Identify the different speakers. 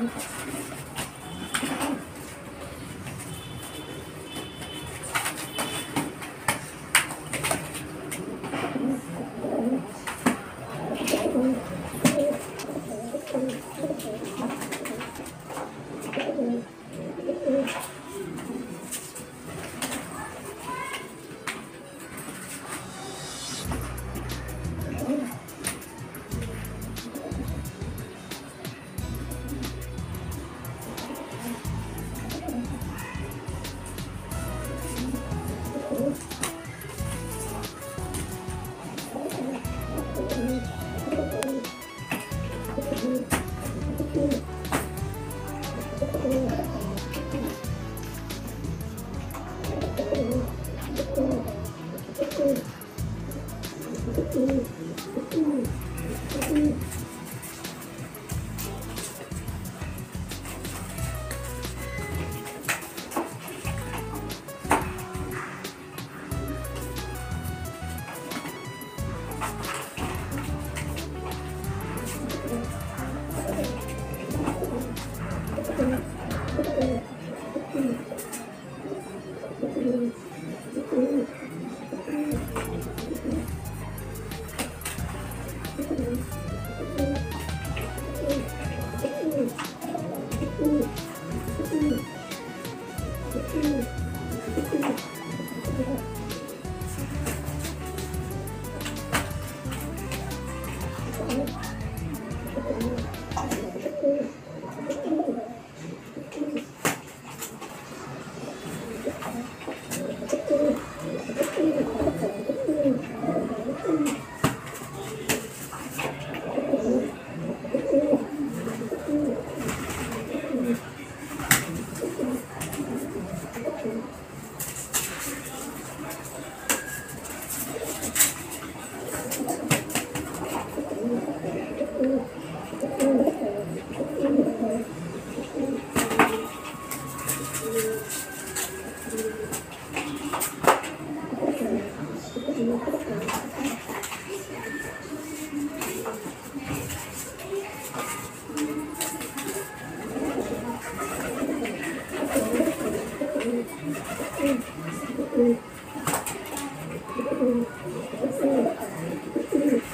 Speaker 1: Thank you. you Thank you.
Speaker 2: Thank you.